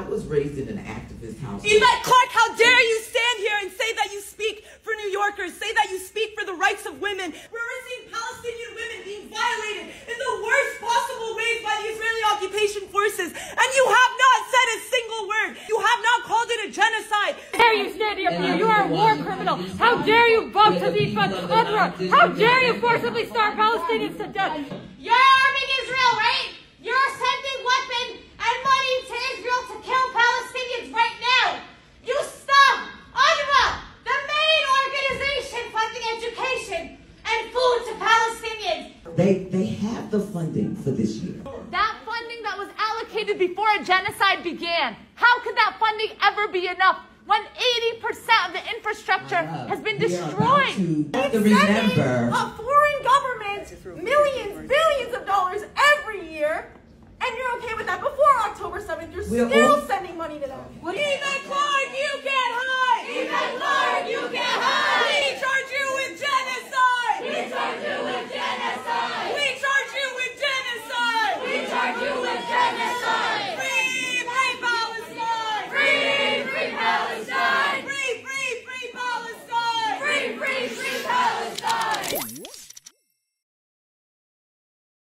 I was raised in an activist household. Yvette Clarke, how dare you stand here and say that you speak for New Yorkers, say that you speak for the rights of women. We're seeing Palestinian women being violated in the worst possible ways by the Israeli occupation forces, and you have not said a single word. You have not called it a genocide. How dare you standing up here? You are a war criminal. How dare you vote to defund UNRWA? How dare you forcibly starve Palestinians to death? You're arming Israel, right? You're sending weapons and money to Israel to kill Palestinians right now. You stop UNRWA, the main organization funding education and food to Palestinians. They they have the funding for this year. That funding that was allocated before a genocide began. How could that funding ever be enough when 80% of the infrastructure has been We are destroyed? about to have to remember. a foreign government millions, billions of dollars every year, and you're okay with that. Before October 7th, you're We're still all- sending money to them. What- Yvette Clarke, you